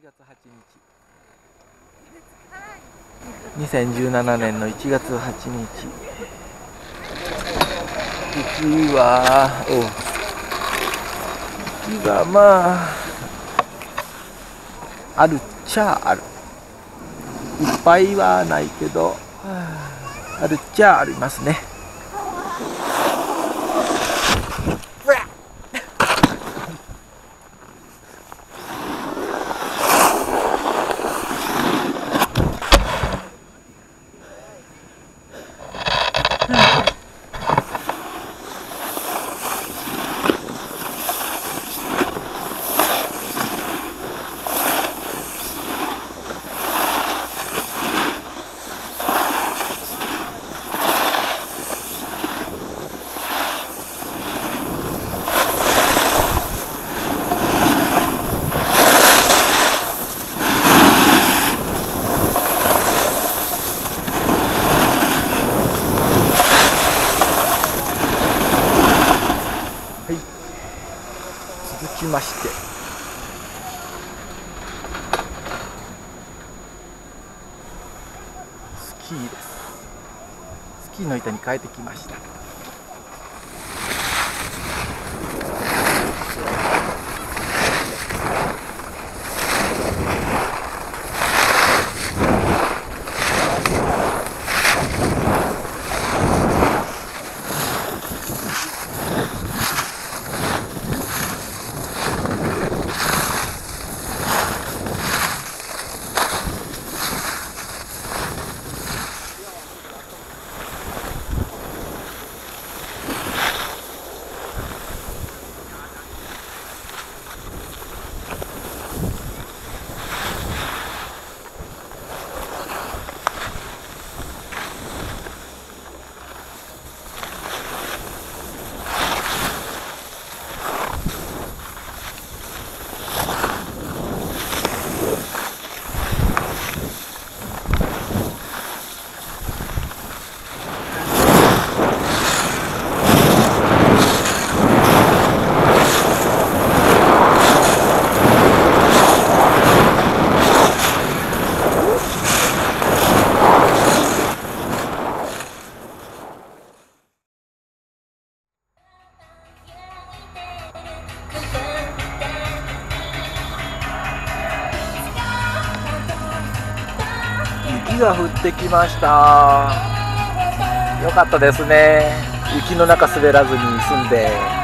月8日。2017年の1月8日。雪はお雪がまああるっちゃある。いっぱいはないけどあるっちゃありますね。きまして。スキーです。スキーの板に変えてきました。が降ってきました。よかったですね。雪の中滑らずに済んで。